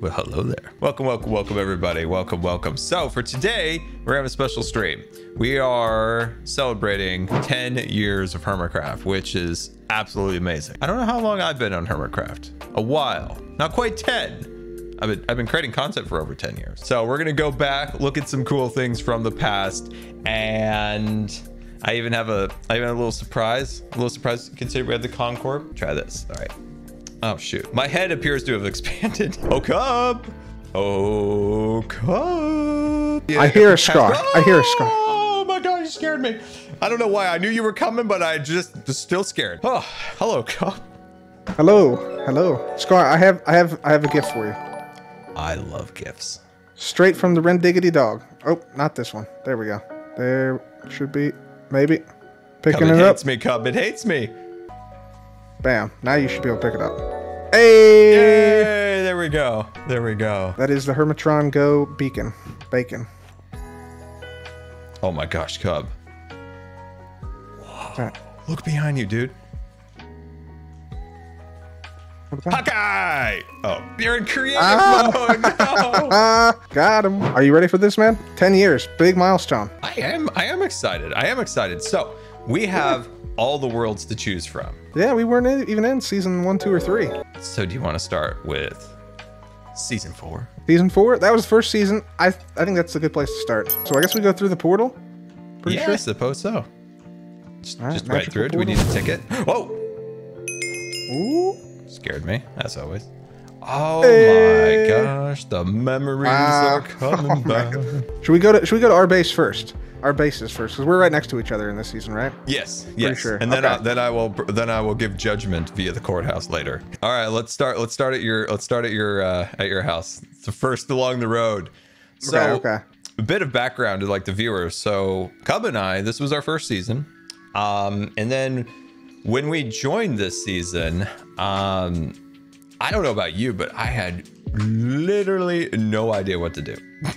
Well, hello there. Welcome, welcome, welcome, everybody. Welcome, welcome. So, for today, we're having a special stream. We are celebrating 10 years of Hermitcraft, which is absolutely amazing. I don't know how long I've been on Hermitcraft. A while. Not quite 10. I've been, I've been creating content for over 10 years. So, we're going to go back, look at some cool things from the past, and I even have a, I even have a little surprise. A little surprise. Consider we have the Concord. Try this. All right. Oh shoot. My head appears to have expanded. Oh cub. Oh cub. Yeah. I hear a scar. I hear a scar. Oh my god, you scared me. I don't know why. I knew you were coming, but I just was still scared. Oh, hello, cub. Hello, hello, Scar. I have, I have, I have a gift for you. I love gifts. Straight from the Ren Diggity dog. Oh, not this one. There we go. There should be, maybe. Picking Cub, it, it up. hates me, cub. It hates me. Bam. Now you should be able to pick it up. Hey! Yay! There we go. There we go. That is the Hermitron Go beacon. Bacon. Oh my gosh, cub. That? Look behind you, dude. Hawkeye! Oh, you're in creative Ah! mode. No. Got him. Are you ready for this, man? 10 years. Big milestone. I am I am excited. I am excited. So we have all the worlds to choose from. Yeah, we weren't even in season one, two, or three. So do you want to start with season four? Season four, that was the first season. I I think that's a good place to start. So I guess we go through the portal. Pretty yeah, sure. I suppose so. Just, right, just right through it. Do we need a ticket? Whoa! Ooh. Scared me, as always. Oh Hey. my gosh, the memories Ah. are coming Oh back. Should we go to Should we go to our base first? Our bases first, because we're right next to each other in this season, right? Yes, yes. sure. And then Okay. I, then I will then I will give judgment via the courthouse later. All right, let's start. Let's start at your let's start at your uh, at your house. It's the first along the road. So Okay, okay. a bit of background to like the viewers. So Cub and I, this was our first season, um, and then when we joined this season, um, I don't know about you, but I had literally no idea what to do.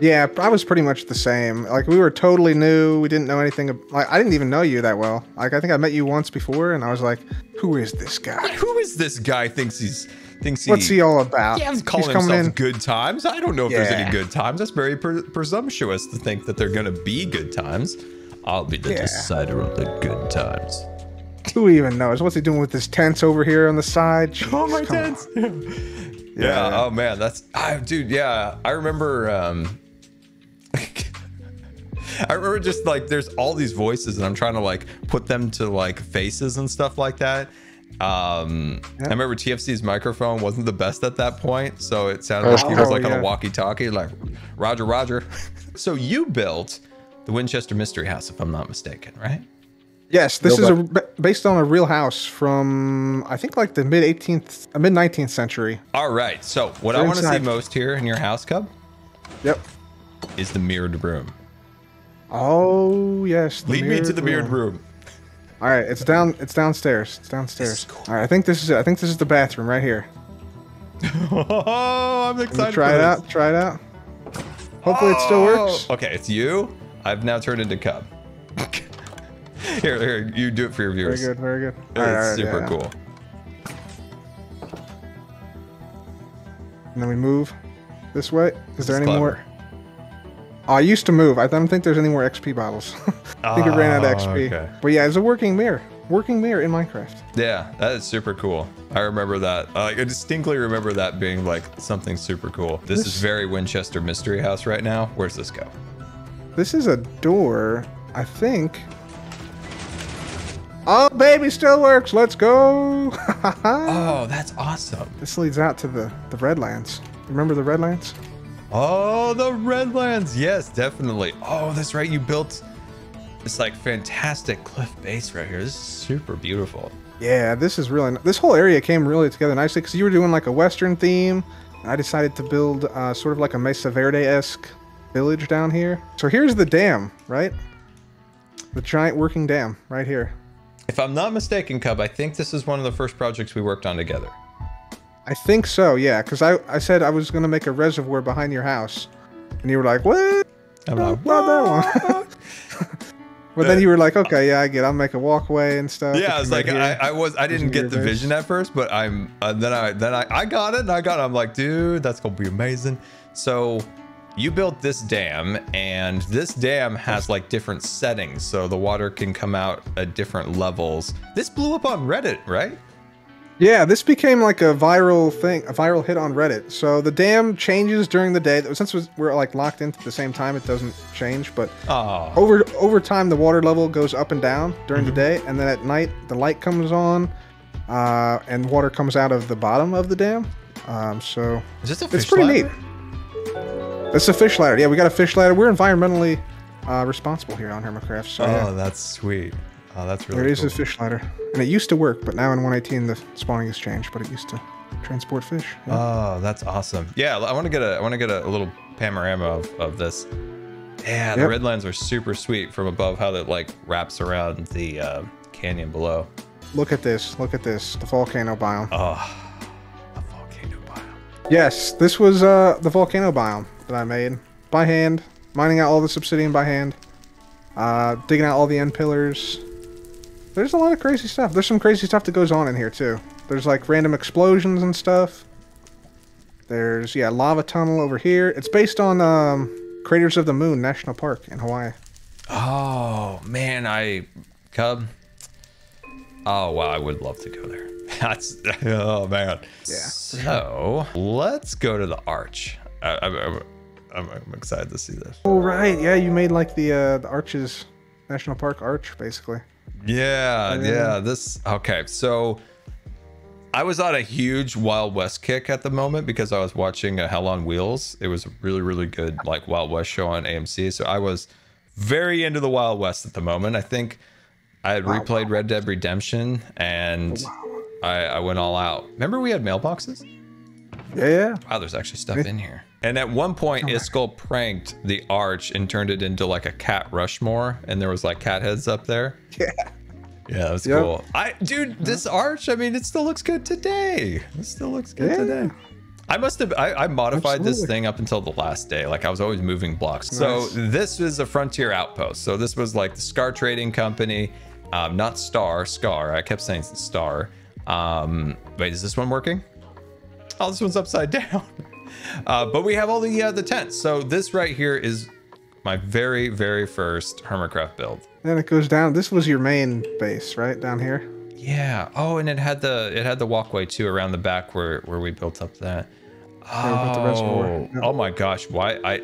Yeah, I was pretty much the same. Like we were totally new. We didn't know anything. ab- Like I didn't even know you that well. Like I think I met you once before, and I was like, "Who is this guy? Who is this guy? Thinks he's thinks he What's he all about?" Yeah, he's calling coming himself in. good times. I don't know if there's any good times. That's very pre- presumptuous to think that they're gonna be good times. I'll be the Yeah. decider of the good times. Who even knows? What's he doing with his tents over here on the side? Oh my Jeez, come on. tents. yeah. Yeah. Oh man, that's I, dude. Yeah, I remember. um I remember just like there's all these voices, and I'm trying to like put them to like faces and stuff like that. Um, Yeah. I remember TFC's microphone wasn't the best at that point, so it sounded like he was Oh, like on a walkie-talkie, like Roger, Roger. so you built the Winchester Mystery House, if I'm not mistaken, right? Yes, this is a, based on a real house from I think like the mid 18th, uh, mid 19th century. All right. So what I want to see most here in your house, Cub, Yep. is the mirrored room. Oh yes. Lead me to the mirrored room. All right, it's down. It's downstairs. It's downstairs. Cool. All right, I think this is it. I think this is the bathroom right here. Oh, I'm excited. try it out. Try it out. Hopefully it still works. Oh, Okay, it's you. I've now turned into Cub. here, here, you do it for your viewers. Very good. Very good. It's All right, super yeah, cool. And then we move this way. Is there any clever. more? Oh, I used to move. I don't think there's any more XP bottles. I think it ran out of Oh, XP. okay. But yeah, it's a working mirror. Working mirror in Minecraft. Yeah, that is super cool. I remember that. Uh, I distinctly remember that being like something super cool. This, is very Winchester Mystery House right now. Where's this go? This is a door, I think. Oh, baby, still works. Let's go. Oh, that's awesome. this leads out to the the Redlands. Remember the Redlands? Oh, the Redlands. Yes, definitely. Oh, that's right. You built this like fantastic cliff base right here. This is super beautiful. Yeah, this is really. This whole area came really together nicely because you were doing like a Western theme. I decided to build uh, sort of like a Mesa Verde esque village down here. So here's the dam, right? The giant working dam right here. If I'm not mistaken, Cub, I think this is one of the first projects we worked on together. I think so, yeah. Because I, I said I was gonna make a reservoir behind your house, and you were like, "What? I'm No, like, not that one." But then you were like, okay, yeah, I get. it. I'll make a walkway and stuff. Yeah, I was like, I. I was, I didn't get the base. vision at first, but I'm, uh, then I, then I, I got it, and I got, it. I'm like, dude, that's gonna be amazing. So, you built this dam, and this dam has like different settings, so the water can come out at different levels. This blew up on Reddit, right? Yeah, this became like a viral thing, a viral hit on Reddit. So the dam changes during the day. Since we're like locked into the same time, it doesn't change. But Oh, over over time, the water level goes up and down during the day, and then at night the light comes on, uh, and water comes out of the bottom of the dam. Um, so is this a it's pretty ladder? neat. It's a fish ladder. Yeah, we got a fish ladder. We're environmentally uh, responsible here on Hermitcraft. So yeah. Oh, that's sweet. Oh, that's really There is cool. a fish ladder, and it used to work, but now in 118 the spawning has changed. But it used to transport fish. Yeah. Oh, that's awesome. Yeah, I want to get a I want to get a, a little panorama of, of this. Yeah, the Yep. lines are super sweet from above how that like wraps around the uh, canyon below. Look at this. Look at this. The volcano biome. Oh, a volcano biome. Yes, this was uh, the volcano biome that I made by hand, mining out all this obsidian by hand, uh, digging out all the end pillars. There's a lot of crazy stuff. There's some crazy stuff that goes on in here too. There's like random explosions and stuff. There's yeah, lava tunnel over here. It's based on um, Craters of the Moon National Park in Hawaii. Oh man, I Cub. Oh wow, I would love to go there. That's oh man. Yeah. So let's go to the arch. I, I, I'm, I'm, I'm excited to see this. Oh right, yeah, you made like the uh, the Arches National Park arch basically. Yeah, Yeah. yeah. This okay. So I was on a huge Wild West kick at the moment because I was watching uh, Hell on Wheels. It was a really, really good like Wild West show on AMC. So I was very into the Wild West at the moment. I think I had replayed Red Dead Redemption and I, I went all out. Remember we had mailboxes? Yeah, yeah. Wow, there's actually stuff in here. And at one point, Iskall pranked the arch and turned it into like a cat Rushmore, and there was like cat heads up there. Yeah. Yeah, that was Yep. cool. I, dude, this arch, I mean, it still looks good today. It still looks good Yeah. today. I must have, I, I modified this thing up until the last day. Like I was always moving blocks. So this is a frontier outpost. So this was like the Scar Trading Company, um, not Star, Scar. I kept saying Star. Um, wait, is this one working? Oh, this one's upside down. Uh, but we have all the uh, the tents. So this right here is my very very first Hermitcraft build. Then it goes down. This was your main base, right down here. Yeah. Oh, and it had the it had the walkway too around the back where where we built up that. Yeah, the reservoir. Oh, Yeah. oh my gosh! Why I,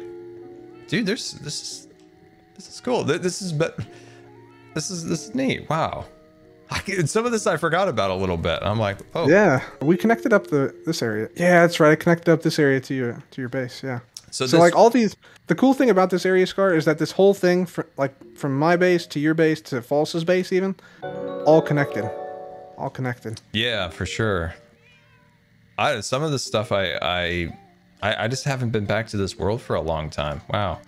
dude? There's this is this is cool. This is but this is this is neat. Wow. I, some of this I forgot about a little bit. I'm like, oh Yeah, we connected up the this area. Yeah, that's right. I connected up this area to your to your base. Yeah. So, So this, like all these, the cool thing about this area, Scar, is that this whole thing, fr- like from my base to your base to False's base, even, all connected, all connected. Yeah, for sure. I some of the stuff I I I, I just haven't been back to this world for a long time. Wow.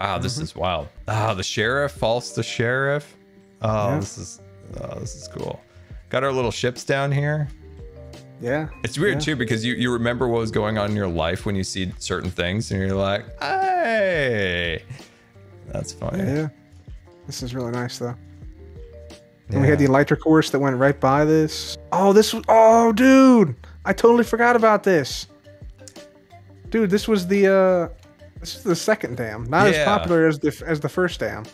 Wow, this Mm-hmm. is wild. Ah, the sheriff, False the sheriff. Oh, Yeah. this is oh, this is cool. Got our little ships down here. Yeah. It's weird Yeah. too because you, you remember what was going on in your life when you see certain things and you're like, hey. That's funny. Yeah. yeah. This is really nice though. And we had the electric course that went right by this. Oh, this was. Oh, dude, I totally forgot about this. Dude, this was the. uh This is the second dam. Not as popular as the as the first dam,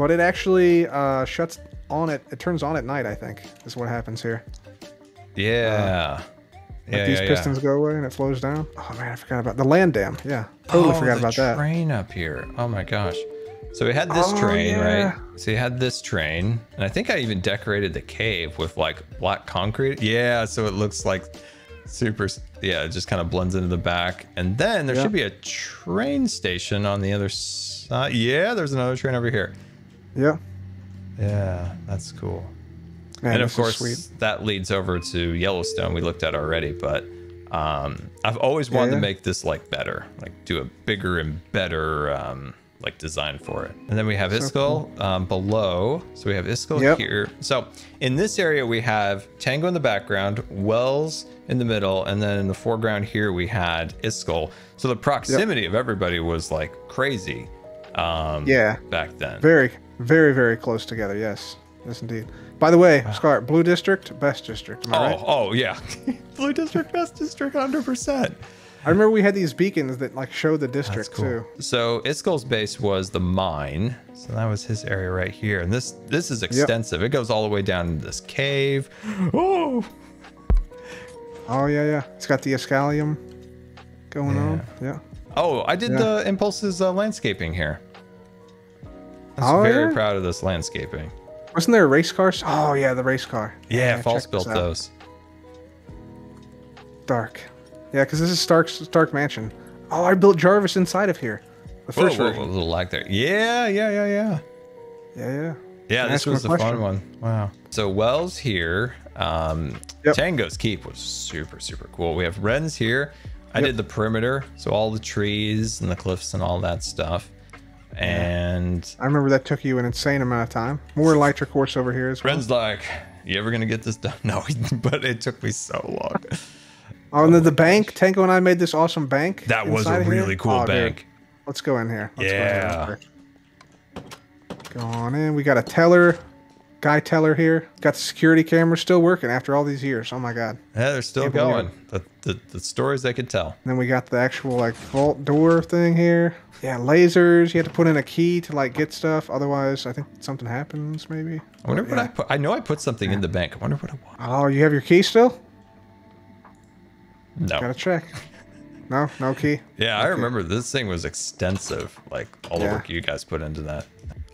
but it actually uh shuts on it. It turns on at night. I think is what happens here. Yeah. Like yeah, these yeah, yeah. pistons go away and it flows down. Oh man, I forgot about the land dam. Yeah, totally Oh, forgot about that. train up here. Oh my gosh. So we had this Oh, train, yeah. right? So you had this train, and I think I even decorated the cave with like black concrete. Yeah, so it looks like super. Yeah, it just kind of blends into the back. And then there Yeah. should be a train station on the other side. Yeah, there's another train over here. Yeah, Yeah, that's cool. man, and of course, that leads over to Yellowstone. We looked at already, but um, I've always wanted Yeah. to make this like better, like do a bigger and better um, like design for it. And then we have So Iskall um, below. So we have Iskall Yep. here. So in this area, we have Tango in the background, Wells in the middle, and then in the foreground here we had Iskall. So the proximity of everybody was like crazy. Um, Yeah. back then. Very, very, very close together. Yes. Yes, indeed. By the way, Scar, Blue District, best district. Am I oh, right? oh yeah, Blue District, Best District, hundred percent. I remember we had these beacons that like show the district too. So Iskall's base was the mine. So that was his area right here. And this this is extensive. It goes all the way down this cave. Oh, Oh yeah, yeah. It's got the Iskallium going on. Yeah. oh! I did Yeah. the Impulse's uh, landscaping here. I was Oh, very yeah? proud of this landscaping. Wasn't there a race car? Oh yeah, the race car. Yeah, False built those. Dark. Yeah, because this is Stark's Stark Mansion. Oh, I built Jarvis inside of here. The first whoa, whoa, a little lag there. Yeah, yeah, yeah, yeah. Yeah, yeah. Yeah, this was a a fun one. Wow. So Wells here. Um, Yep. Tango's Keep was super, super cool. We have Ren's here. I Yep. did the perimeter, so all the trees and the cliffs and all that stuff. And I remember that took you an insane amount of time. More electric horse over here as well. Ren's like, "You ever gonna get this done?" No, but it took me so long. Oh, and then the bank. Tango and I made this awesome bank. That was a inside here. really cool Oh, dude. bank. Let's go in here. Let's Yeah. Go, in here. go on in. We got a teller, guy teller here. Got the security camera still working after all these years. Oh my god. Yeah, they're still Can't going. The, the the stories they could tell. And then we got the actual like vault door thing here. Yeah, lasers. You had to put in a key to like get stuff. Otherwise, I think something happens. Maybe. I wonder what Yeah. I put. I know I put something in the bank. I wonder what I was. Oh, you have your key still? No. Gotta check. No, no key. Yeah, I remember this thing was extensive. Like all the work you guys put into that.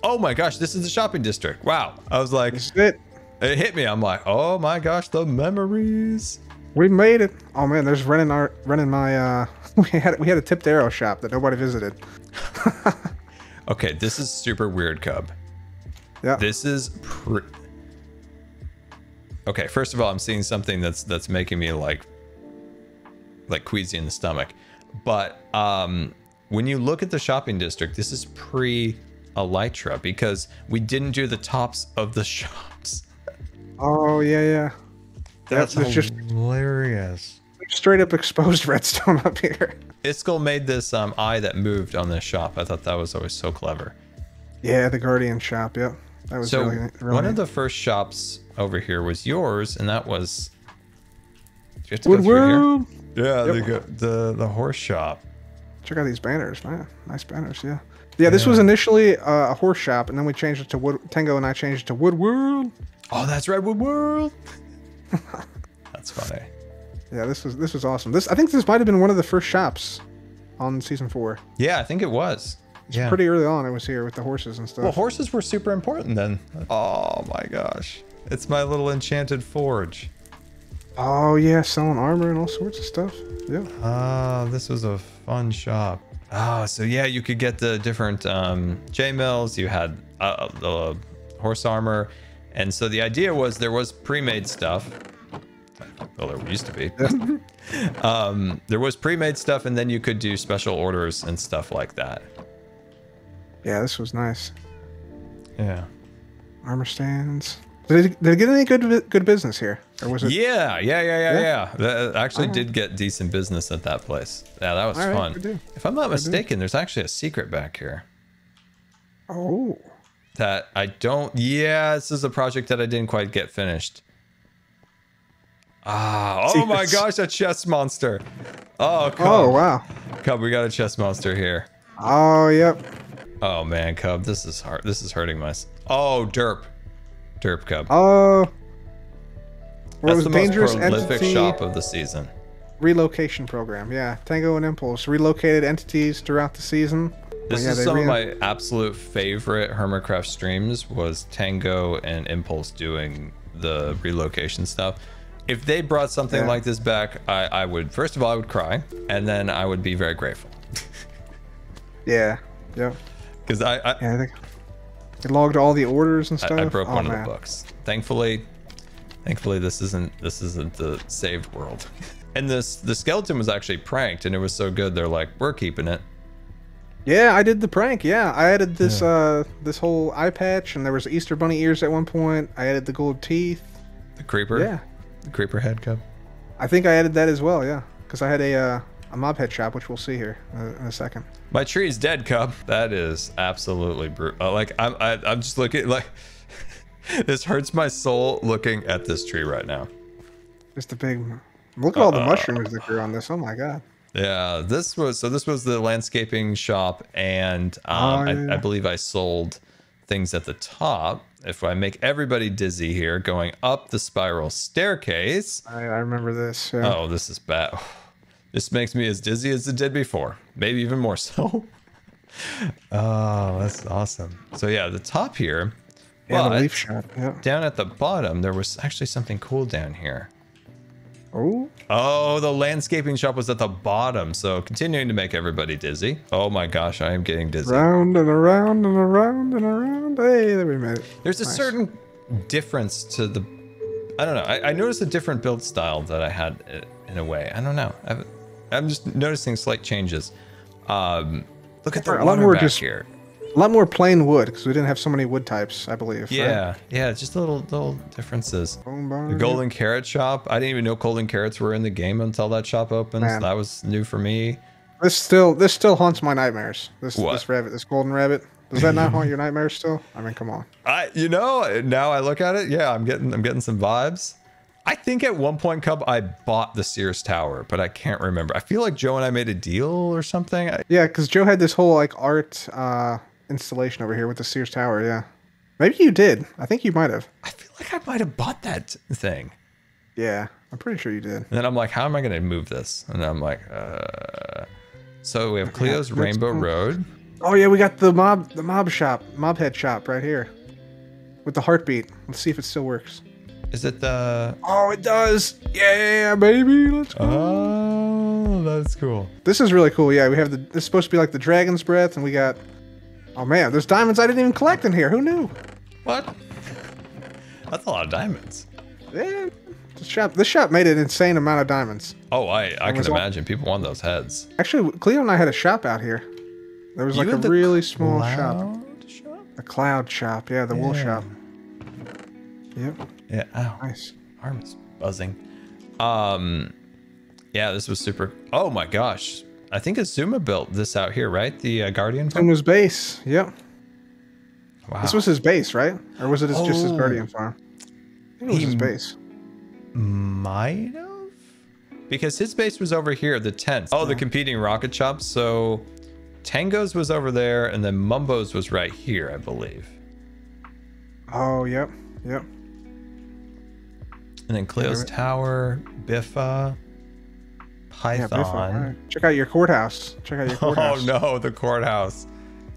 Oh my gosh, this is the shopping district. Wow. I was like, it. it hit me. I'm like, oh my gosh, the memories. We made it. Oh man, there's running our running my uh we had we had a tipped arrow shop that nobody visited. Okay, this is super weird, Cub. Yeah. This is pre- Okay, first of all, I'm seeing something that's that's making me like like queasy in the stomach. But um when you look at the shopping district, this is pre Elytra because we didn't do the tops of the shops. Oh yeah, yeah. That's there's just hilarious. straight up exposed redstone up here. Iskall made this um, eye that moved on this shop. I thought that was always so clever. Yeah, the Guardian shop. Yep, that was So really, really one neat. of the first shops over here was yours, and that was. Do you have to go through here? Yeah, Yep. the, the the horse shop. Check out these banners, man. Nice banners. Yeah. Yeah, this was initially uh, a horse shop, and then we changed it to Wood. Tango and I changed it to Wood World. Oh, that's Redwood World. that's funny. Yeah, this was this was awesome. This I think this might have been one of the first shops on season four. Yeah, I think it was. Yeah. Pretty early on, it was here with the horses and stuff. Well, horses were super important then. Oh my gosh, it's my little enchanted forge. oh yeah, selling armor and all sorts of stuff. Yeah. Ah, this was a fun shop. Oh, so yeah, you could get the different um, J mills. You had uh, the horse armor, and so the idea was there was pre-made stuff. Well, there used to be. um, there was pre-made stuff, and then you could do special orders and stuff like that. Yeah, this was nice. Yeah. Armor stands. Did it, did get any good good business here, or was it? Yeah, yeah, yeah, yeah, Yeah? That actually did get decent business at that place. Yeah, that was fun. If I'm not mistaken, there's actually a secret back here. Oh, that I don't. Yeah, this is a project that I didn't quite get finished. Ah, oh my gosh, a chess monster. Oh, Cub. oh wow. Cub, we got a chess monster here. Oh yep. Oh man, Cub, this is hard. This is hurting my. Oh, Derp, Derp Cub. Uh, oh. It That's was the dangerous most prolific entity shop of the season. relocation program. Yeah, Tango and Impulse relocated entities throughout the season. This yeah, is some of my absolute favorite Hermitcraft streams was Tango and Impulse doing the relocation stuff. If they brought something Yeah. like this back, I, I would first of all I would cry, and then I would be very grateful Yeah. Yep. because I I, Yeah, I think it logged all the orders and stuff. I broke Oh, one of the books. Thankfully, thankfully this isn't this isn't the saved world. And this the skeleton was actually pranked, and it was so good they're like we're keeping it. Yeah, I did the prank. Yeah, I added this uh this whole eye patch, and there was Easter bunny ears at one point. I added the gold teeth. The creeper, Yeah, the creeper head cup. I think I added that as well. Yeah, because I had a uh, a mob head shop, which we'll see here uh, in a second. My tree is dead, Cub. That is absolutely brutal. Like I'm, I, I'm just looking like this hurts my soul looking at this tree right now. Just a big. Look at all the mushrooms that grew on this. Oh my god. Yeah, this was so. This was the landscaping shop, and um, Oh, I. I believe I sold things at the top. If I make everybody dizzy here, going up the spiral staircase. I, I remember this. Yeah. Oh, this is bad. This makes me as dizzy as it did before. Maybe even more so. oh, that's awesome. So yeah, the top here. yeah, the leaf shop. Yeah. down at the bottom, there was actually something cool down here. Oh. Oh, the landscaping shop was at the bottom. So continuing to make everybody dizzy. Oh my gosh, I am getting dizzy. Round and around and around and around. Hey, there we made it. There's a Nice. certain difference to the. I don't know. I, I noticed a different build style that I had uh, in a way. I don't know. I've, I'm just noticing slight changes. Um, look at the A lot more just- here. A lot more plain wood because we didn't have so many wood types, I believe. right? Yeah, yeah, just little little differences. Boom, boom, The golden carrot shop. I didn't even know golden carrots were in the game until that shop opens. Man. That was new for me. This still this still haunts my nightmares. This What? this rabbit, this golden rabbit. Does that not haunt your nightmares still? I mean, come on. I, you know, now I look at it. Yeah, I'm getting, I'm getting some vibes. I think at one point, Cub, I bought the Sears Tower, but I can't remember. I feel like Joe and I made a deal or something. I, Yeah, because Joe had this whole like art uh, installation over here with the Sears Tower. Yeah, maybe you did. I think you might have. I feel like I might have bought that thing. Yeah, I'm pretty sure you did. And then I'm like, how am I going to move this? And I'm like, uh. So we have Cleo's let's Rainbow go. Road. Oh yeah, we got the mob the mob shop, mob head shop right here, with the heartbeat. Let's see if it still works. Is it the? Oh, it does. Yeah, baby. Let's go. Oh, that's cool. This is really cool. Yeah, we have the. This is supposed to be like the dragon's breath, and we got. Oh man, there's diamonds I didn't even collect in here. Who knew? What? That's a lot of diamonds. Yeah, this shop. This shop made an insane amount of diamonds. Oh, I, I can was all- imagine people want those heads. Actually, Cleo and I had a shop out here. There was like You a really small shop. Shop. A cloud shop. Yeah, the wool shop. Yep. Yeah. Ow. Nice. arm is buzzing. Um, yeah, this was super. Oh my gosh, I think Azuma built this out here, right? The uh, Guardian. farm? Zuma's base. Yep. Wow. This was his base, right? Or was it his, just his Oh. guardian farm? I think it was his base. might have because his base was over here, the tent. Oh, the competing rocket shops. So Tango's was over there, and then Mumbo's was right here, I believe. Oh, yep. Yep. And then Cleo's right. Tower, Biffa, Yeah, Python. Biff, all right. Check out your courthouse. Check out your courthouse. Oh no, the courthouse.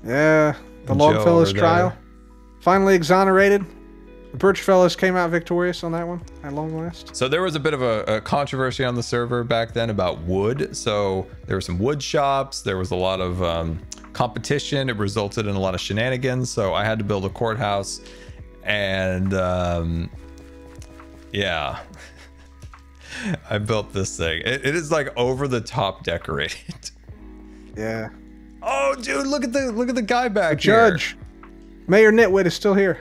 Yeah, the Longfellows trial. Finally exonerated. The Birch fellas came out victorious on that one at long last. So there was a bit of a, a controversy on the server back then about wood. So there were some wood shops. There was a lot of um, competition. It resulted in a lot of shenanigans. So I had to build a courthouse, and um, yeah, I built this thing. It, it is like over the top decorated. Yeah. Oh, dude, look at the look at the guy back here. Judge. Mayor Nitwit is still here.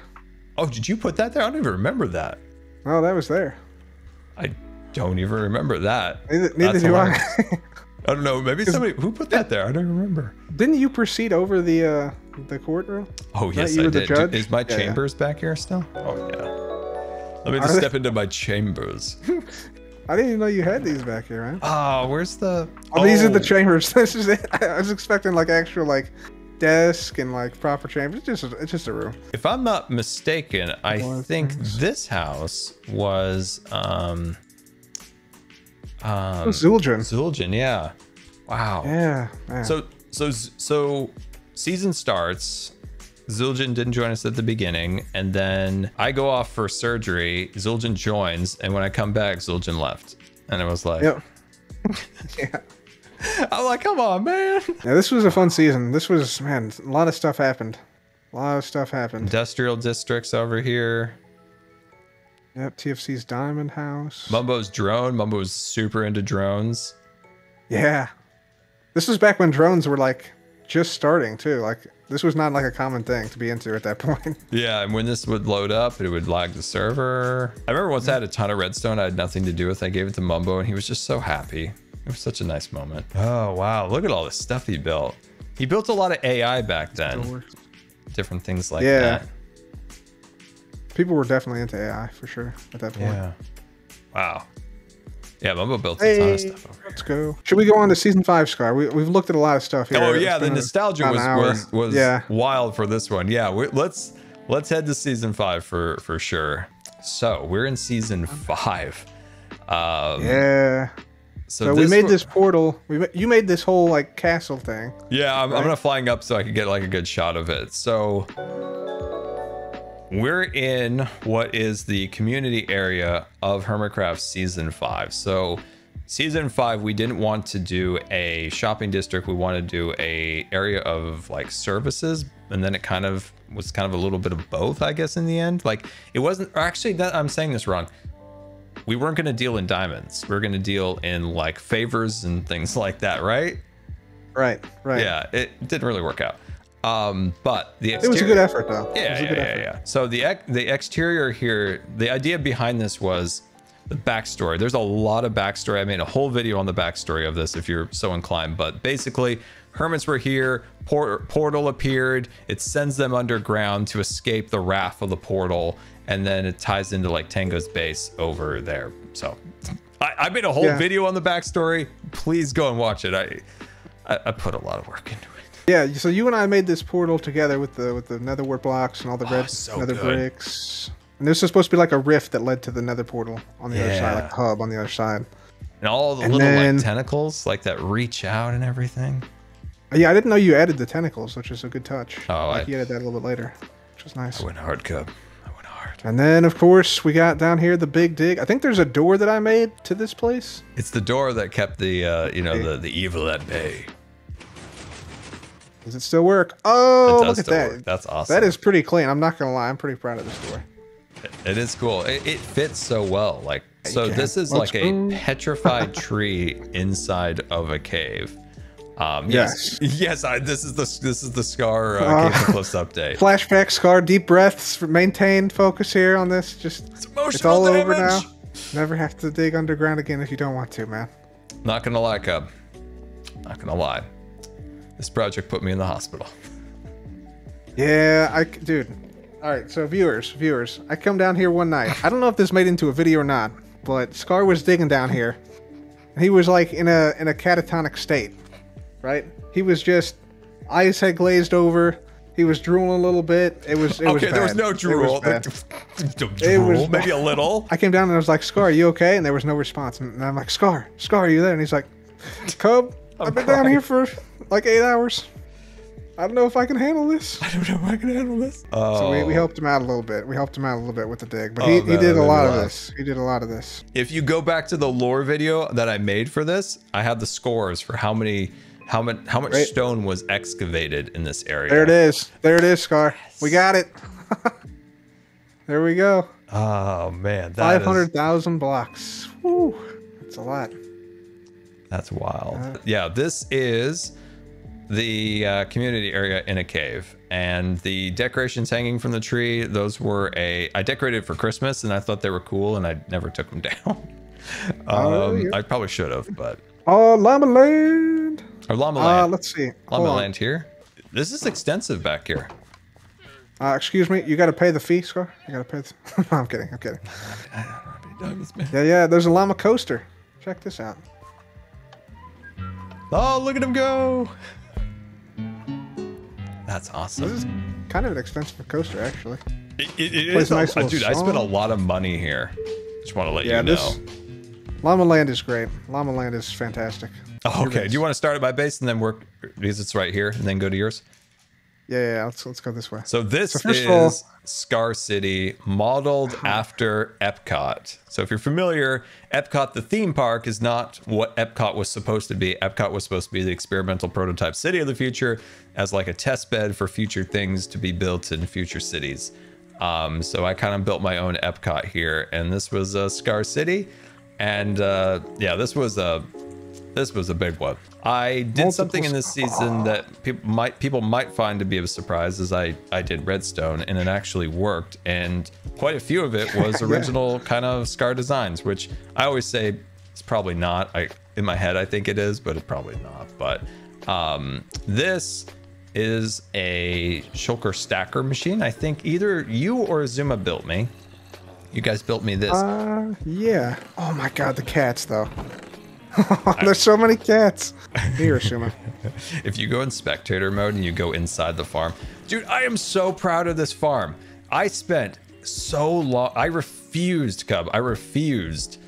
Oh, did you put that there? I don't even remember that. Oh, that was there. I don't even remember that. Neither, neither do. I. I don't know. Maybe somebody who put that there. I don't remember. Didn't you proceed over the uh, the courtroom? Oh yes, I did. judge? Is my Yeah, yeah. chambers back here still? Oh yeah. Let me Are just they? step into my chambers. I didn't even know you had these back here, man. Oh, where's the? Oh, these are the Oh, chambers. This is it. I was expecting like actual like desk and like proper chambers. It's just it's just a room. If I'm not mistaken, I More think things. this house was um um Oh, Zueljin. Zueljin. Yeah. Wow. Yeah. Man. So so so season starts. Zueljin didn't join us at the beginning, and then I go off for surgery. Zueljin joins, and when I come back, Zueljin left, and it was like, Yep. yeah. I'm like, come on, man. Yeah. This was a fun season. This was man. A lot of stuff happened. A lot of stuff happened. Industrial districts over here. Yep. TFC's Diamond House. Mumbo's drone. Mumbo's super into drones. Yeah. This was back when drones were like just starting too. Like this was not like a common thing to be into at that point. Yeah, and when this would load up, it would lag the server. I remember once I had a ton of redstone I had nothing to do with. I gave it to Mumbo, and he was just so happy. It was such a nice moment. Oh wow, look at all the stuff he built. He built a lot of AI back then. Different things like Yeah. that. People were definitely into AI for sure at that point. Yeah. Wow. Yeah, Mumbo built a ton of stuff over let's go. Should we go on to season five, Scar? We, we've looked at a lot of stuff here. Oh yeah, the nostalgia was was was yeah. wild for this one. Yeah, we, let's let's head to season five for for sure. So we're in season five. Um, Yeah. So, So, we made this portal. We you made this whole like castle thing. Yeah, I'm, I'm gonna flying up so I can get like a good shot of it. So we're in what is the community area of Hermitcraft season five. So season five, we didn't want to do a shopping district. We wanted to do a area of like services, and then it kind of was kind of a little bit of both, I guess, in the end. Like it wasn't actually that I'm saying this wrong. We weren't going to deal in diamonds. We are going to deal in like favors and things like that, right? Right. Right. yeah it didn't really work out um but the It was a good effort though. yeah yeah, yeah, effort. yeah. so the the exterior here the idea behind this was the backstory there's a lot of backstory i made a whole video on the backstory of this if you're so inclined but basically hermits were here por- portal appeared it sends them underground to escape the wrath of the portal and then it ties into like tango's base over there so i, I made a whole Yeah. video on the backstory please go and watch it i I, I put a lot of work into it. Yeah. So you and I made this portal together with the with the nether wart blocks and all the red Oh, so nether good. bricks. And this is supposed to be like a rift that led to the nether portal on the other side, like a hub on the other side. And all the And little then- like tentacles, like that reach out and everything. Yeah, I didn't know you added the tentacles, which is a good touch. Oh, like I- you added that a little bit later, which was nice. I went hard, Cub. I went hard. And then, of course, we got down here the big dig. I think there's a door that I made to this place. It's the door that kept the uh, you know the the evil at bay. Does it still work? Oh, it does look at that. work. That's awesome. That is pretty clean. I'm not gonna lie. I'm pretty proud of this door. It is cool. It, it fits so well. Like so, this is like a petrified tree inside of a cave. Um, yes, yes. I, this is the this is the scar uh, Uh, cave close update. Flashback, scar, deep breaths, maintained focus here on this. Just It's it's emotional all over now. Never have to dig underground again if you don't want to, man. Not gonna lie, Cub. Not gonna lie. This project put me in the hospital. Yeah, I dude. All right, so viewers, viewers, I come down here one night. I don't know if this made into a video or not, but Scar was digging down here. He was like in a in a catatonic state, right? He was just eyes had glazed over. He was drooling a little bit. It was it was okay, there was no It was drool. drool, was maybe a little. I came down and I was like, Scar, are you okay? And there was no response. And I'm like, Scar, Scar, are you there? And he's like, Cub, I've been down here for like eight hours. I don't know if I can handle this. I don't know if I can handle this. Oh, So we, we helped him out a little bit. We helped him out a little bit with the dig, but Oh, he, he did a lot of laugh. this. He did a lot of this. if you go back to the lore video that I made for this, I have the scores for how many, how much, how much Right. stone was excavated in this area. There it is. There it is, Scar. We got it. there we go. Oh man, that Five is- blocks. Woo, that's a lot. That's wild. Uh, yeah, this is the uh, community area in a cave, and the decorations hanging from the tree. Those were a. I decorated for Christmas, and I thought they were cool, and I never took them down. Oh, um, yeah. I probably should have, but Oh, Llama Land. or llama Uh, land. let's see. llama Hold on. land here. This is extensive back here. Uh, excuse me. You got to pay the fee, Scar. You got to pay. The... no, I'm kidding. I'm kidding. Yeah, yeah. There's a llama coaster. Check this out. Oh, look at him go! That's awesome. This is kind of an expensive coaster, actually. It, it, it Plays is a a- nice dude, I spent a lot of money here. Just want to let Yeah, you know. this Llama Land is great. Llama Land is fantastic. Oh, okay. Do you want to start at my base and then work because it's right here and then go to yours? Yeah, yeah. yeah, Let's let's go this way. So this So is all- Scar City modeled after Epcot. So if you're familiar, Epcot the theme park is not what Epcot was supposed to be. Epcot was supposed to be the experimental prototype city of the future as like a test bed for future things to be built in future cities. Um, so I kind of built my own Epcot here and this was uh, Scar City. And uh, yeah, this was a this was a big one. I did Multiple something in this season that people might people might find to be of a surprise, as I I did Redstone, and it actually worked. And quite a few of it was Yeah. original kind of Scar designs, which I always say It's probably not. I in my head I think it is, but it's probably not. But um, this is a shulker stacker machine. I think either you or Zuma built me. You guys built me this. Uh, yeah. Oh my god, the cats though. There's so many cats. Here, Shuma. if you go in spectator mode and you go inside the farm, dude, I am so proud of this farm. I spent so long. I refused, Cub. I refused.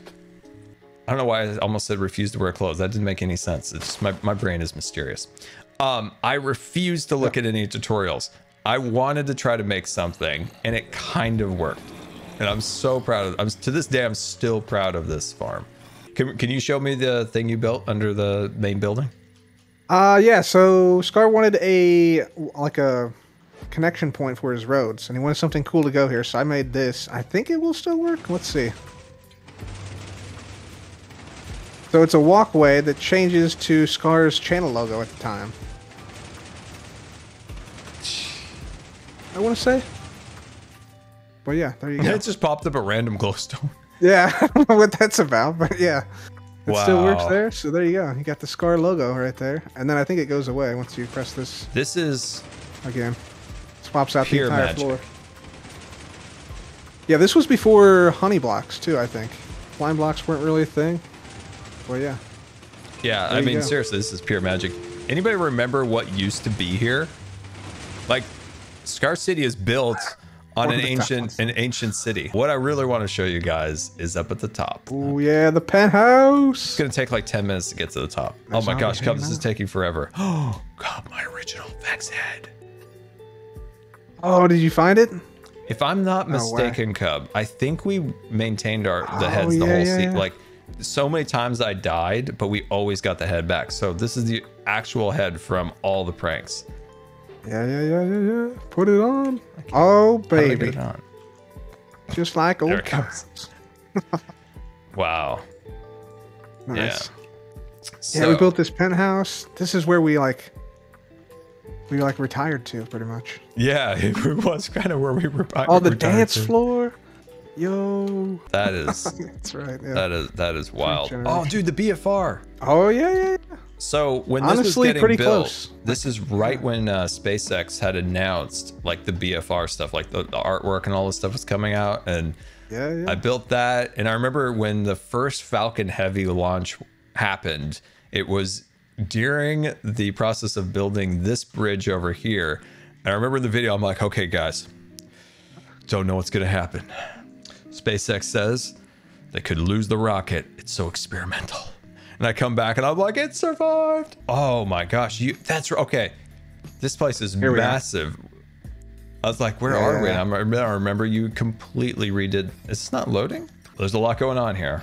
I don't know why I almost said refused to wear clothes. That didn't make any sense. It's just my, my brain is mysterious. Um, I refused to look at any tutorials. I wanted to try to make something, and it kind of worked. And I'm so proud of. I'm to this day. I'm still proud of this farm. Can, can you show me the thing you built under the main building? Uh, yeah. So Scar wanted a like a connection point for his roads, and he wanted something cool to go here. So I made this. I think it will still work. Let's see. So it's a walkway that changes to Scar's channel logo at the time. I want to say. But yeah, there you go. It just popped up a random glowstone. Yeah, I don't know what that's about, but yeah. It still works there. So there you go. You got the Scar logo right there. And then I think it goes away once you press this This is again. Swaps out the entire magic. floor. Yeah, this was before honey blocks too, I think. Slime blocks weren't really a thing. Well, yeah. yeah. I There you mean, go. seriously, this is pure magic. Anybody remember what used to be here? Like, Scar City is built on an ancient an ancient city. What I really want to show you guys is up at the top. Oh yeah, the penthouse. It's gonna take like 10 minutes to get to the top. Oh my gosh, Cub, this is taking forever. Oh God, my original Vex head. Oh, did you find it? If I'm not oh, No mistaken, Cub, I think we maintained our the Oh, heads the yeah, whole yeah, yeah. Like so many times I died, but we always got the head back. So this is the actual head from all the pranks. Yeah, yeah, yeah, yeah, yeah. Put it on. Oh baby, it on? just like old times. Wow. Nice. So, Yeah, we built this penthouse. This is where we like we like retired to pretty much. Yeah, it was kind of where we were. Oh, the dance to. floor. Yo. That is That's right. Yeah. that is that is wild. Oh, dude, the BFR. oh yeah, yeah. yeah. So when this was Honestly, getting pretty built, close. this is right when uh, SpaceX had announced like the BFR stuff, like the, the artwork and all this stuff was coming out, and Yeah, yeah. I built that. And I remember when the first Falcon Heavy launch happened, it was during the process of building this bridge over here. And I remember in the video, I'm like, okay, guys, don't know what's gonna happen. SpaceX says they could lose the rocket. It's so experimental. And I come back and I'm like, it survived. Oh my gosh, you that's okay. This place is massive. I was like, where Yeah, are we? And I'm- remember you completely redid. Is this not loading? There's a lot going on here.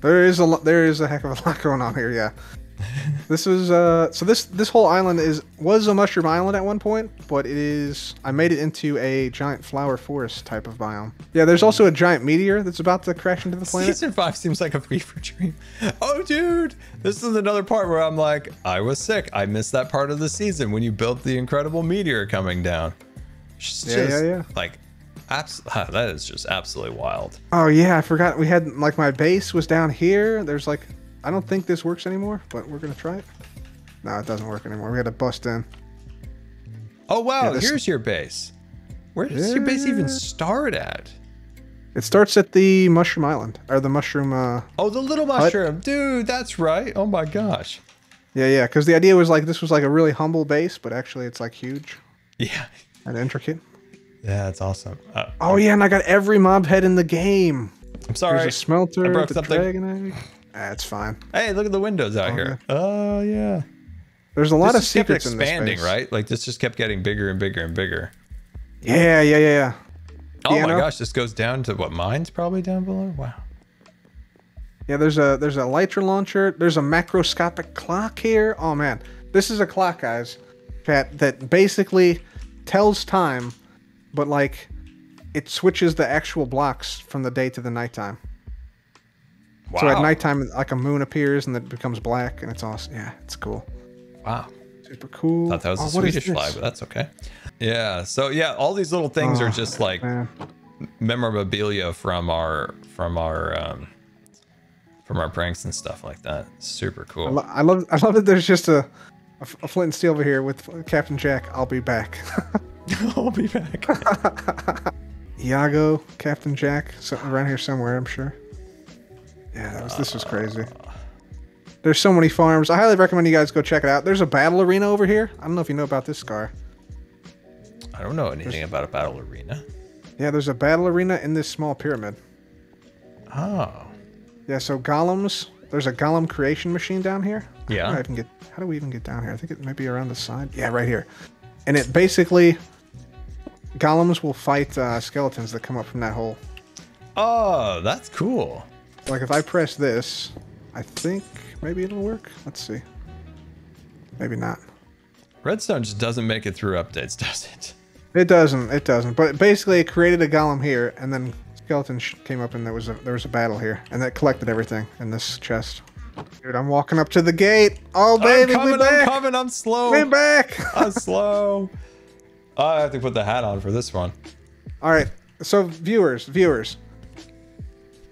There is a lo- there is a heck of a lot going on here. Yeah. this is uh so this this whole island is was a mushroom island at one point, but it is I made it into a giant flower forest type of biome. Yeah, there's also a giant meteor that's about to crash into the planet. Season five seems like a fever dream. Oh, dude, this is another part where I'm like, I was sick. I missed that part of the season when you built the incredible meteor coming down. It's Yeah, yeah, yeah. Like, abs- that is just absolutely wild. Oh yeah, I forgot we had like my base was down here. There's like I don't think this works anymore, but we're gonna try it. No, it doesn't work anymore. We got to bust in. Oh wow, Yeah, this- here's your base. Where does your base even start at? It starts at the mushroom island or the mushroom. uh Oh, the little mushroom, dude. That's right. Oh my gosh. Yeah, yeah. Because the idea was like this was like a really humble base, but actually it's like huge Yeah. and intricate. Yeah, that's awesome. Uh, Oh yeah, and I got every mob head in the game. I'm sorry. There's a smelter, I broke the something. dragon egg. That's fine. Hey, look at the windows out Oh, here. Oh yeah. There's a lot this of kept secrets in this expanding, space. right? Like this just kept getting bigger and bigger and bigger. Yeah, yeah, yeah, yeah. Oh my gosh, this goes down to what mines probably down below. Wow. Yeah, there's a there's a Elytra launcher. There's a macroscopic clock here. Oh man, this is a clock, guys. That that basically tells time, but like it switches the actual blocks from the day to the nighttime. Wow. So at nighttime, like a moon appears and it becomes black, and it's awesome. Yeah, it's cool. Wow. Super cool. Thought that was Oh, a Swedish flag, but that's okay. Yeah. So yeah, all these little things are Oh, just like Man. memorabilia from our from our um, from our pranks and stuff like that. Super I, cool. lo- I love I love that there's just a a flint and steel over here with Captain Jack. I'll be back. I'll be back. Iago, Captain Jack, so, around here somewhere, I'm sure. Yeah, that was, this was crazy. There's so many farms. I highly recommend you guys go check it out. There's a battle arena over here. I don't know if you know about this, Scar. I don't know anything about a battle arena. Yeah, there's a battle arena in this small pyramid. Oh. Yeah, so golems. There's a golem creation machine down here. How do, I Yeah. even get, how do we even get down here? I think it might be around the side. Yeah, right here. And it basically, golems will fight uh, skeletons that come up from that hole. Oh, that's cool. Like if I press this, I think maybe it'll work. Let's see. Maybe not. Redstone just doesn't make it through updates, does it? It doesn't. It doesn't. But basically, it created a golem here, and then skeletons sh- came up, and there was a there was a battle here, and that collected everything in this chest. Dude, I'm walking up to the gate. Oh baby, I'm coming, we back. I'm coming, I'm slow. We back. I'm slow. I have to put the hat on for this one. All right. So viewers, viewers,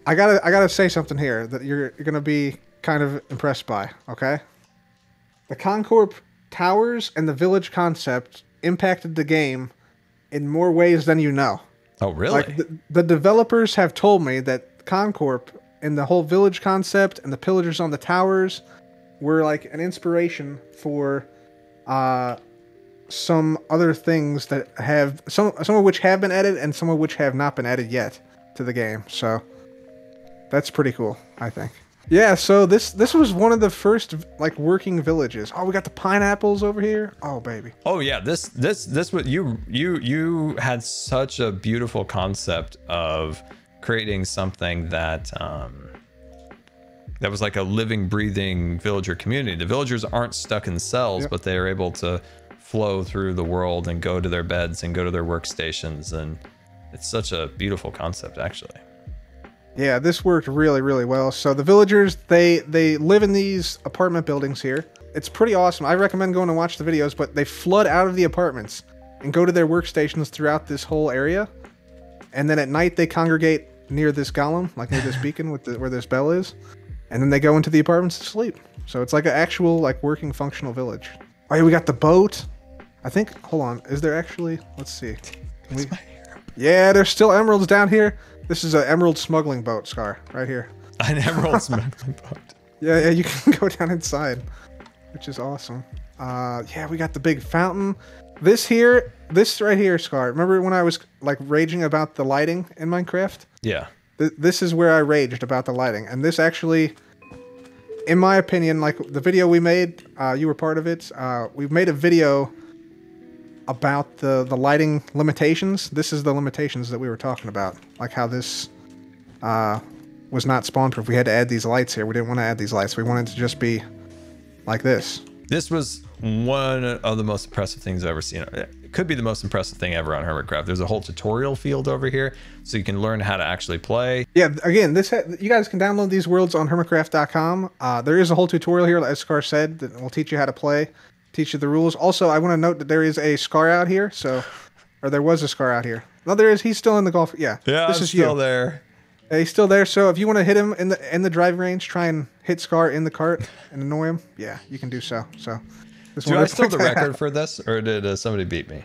I gotta I gotta say something here that you're you're gonna be kind of impressed by. Okay. The Concorp towers and the village concept impacted the game in more ways than you know. Oh, really? Like the, the developers have told me that Concorp and the whole village concept and the pillagers on the towers were like an inspiration for uh some other things that have some some of which have been added and some of which have not been added yet to the game. So that's pretty cool, I think. Yeah, so this this was one of the first like working villages. Oh, we got the pineapples over here. Oh, baby. Oh yeah, this this this what you you you had such a beautiful concept of creating something that um that was like a living breathing villager community. The villagers aren't stuck in cells, Yep. but they are able to flow through the world and go to their beds and go to their workstations and it's such a beautiful concept actually. Yeah, this worked really, really well. So the villagers, they they live in these apartment buildings here. It's pretty awesome. I recommend going and watch the videos, but they flood out of the apartments and go to their workstations throughout this whole area. And then at night they congregate near this golem, like near this beacon with the, where this bell is. And then they go into the apartments to sleep. So it's like an actual like working functional village. Oh yeah, we got the boat. I think hold on, is there actually let's see. Yeah, there's still emeralds down here. This is an emerald smuggling boat, Scar, right here. An emerald smuggling boat. Yeah, yeah, you can go down inside, which is awesome. Uh, yeah, we got the big fountain. This here, this right here, Scar. Remember when I was like raging about the lighting in Minecraft? Yeah. Th- this is where I raged about the lighting, and this actually, in my opinion, like the video we made, uh, you were part of it. Uh, we made a video about the the lighting limitations. This is the limitations that we were talking about, like how this uh, was not spawn proof. We had to add these lights here. We didn't want to add these lights. We wanted to just be like this. This was one of the most impressive things I've ever seen. It could be the most impressive thing ever on Hermitcraft. There's a whole tutorial field over here, so you can learn how to actually play. Yeah, again, this you guys can download these worlds on hermitcraft.com. Uh, there is a whole tutorial here, as Scar said, that will teach you how to play, teach you the rules. Also, I want to note that there is a Scar out here, so or there was a Scar out here. No, there is. He's still in the golf. Yeah, Yeah, this I'm is still you. there. Yeah, he's still there. So if you want to hit him in the in the driving range, try and hit Scar in the cart and annoy him. Yeah, you can do so. So. Do I still the that out. record for this, or did uh, somebody beat me?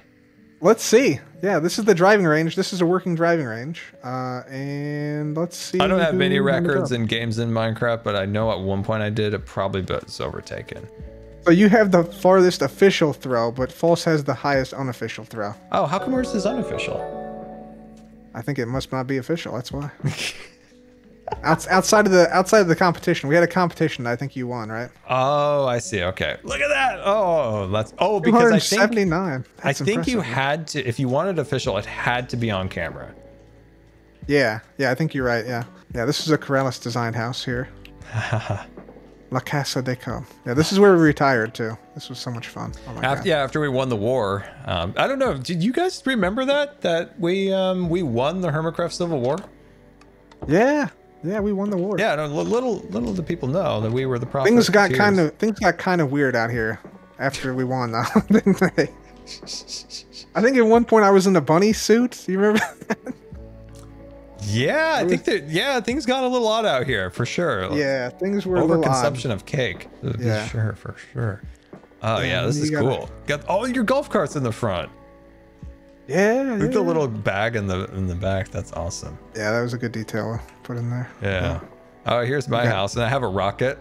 Let's see. Yeah, this is the driving range. This is a working driving range. Uh, and let's see. I don't have many records in games in Minecraft, but I know at one point I did. It probably was overtaken. So you have the farthest official throw, but False has the highest unofficial throw. Oh, how come ours is unofficial? I think it must not be official. That's why. Outs- outside of the outside of the competition, we had a competition. I think you won, right? Oh, I see. Okay, look at that. Oh, that's oh because I think 279. I That's think you had to if you wanted official, it had to be on camera. Yeah, yeah. I think you're right. Yeah, yeah. This is a Corellis designed house here. La Casa de Com. Yeah, this is where we retired too. This was so much fun. Oh my After, god. yeah, after we won the war, um, I don't know. Did you guys remember that that we um, we won the Hermitcraft Civil War? Yeah, yeah. We won the war. Yeah, no, little little do people know that we were the prophet. Things got kind of things got kind of weird out here after we won, though, didn't they? I think at one point I was in a bunny suit. Do You remember? Yeah, I think that yeah, things got a little odd out here for sure. Yeah, things were a little odd. Overconsumption of cake. Uh, yeah. Sure, for sure. Oh yeah, this is gotta- cool. Got all your golf carts in the front. Yeah, yeah. the little bag in the in the back. That's awesome. Yeah, that was a good detail put in there. Yeah. Oh, here's my Okay. house, and I have a rocket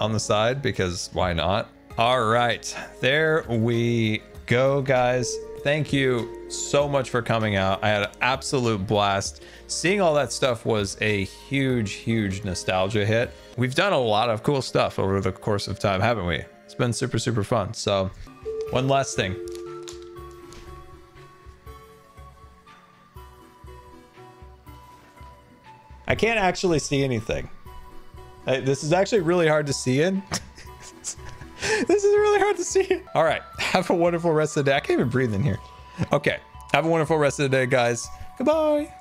on the side because why not? All right, there we go, guys. Thank you so much for coming out. I had an absolute blast. Seeing all that stuff was a huge, huge nostalgia hit. We've done a lot of cool stuff over the course of time, haven't we? It's been super, super fun. So, one last thing. I can't actually see anything. Uh, this is actually really hard to see in. this is really hard to see. All right. Have a wonderful rest of the day. I can't even breathe in here. Okay. Have a wonderful rest of the day, guys. Goodbye.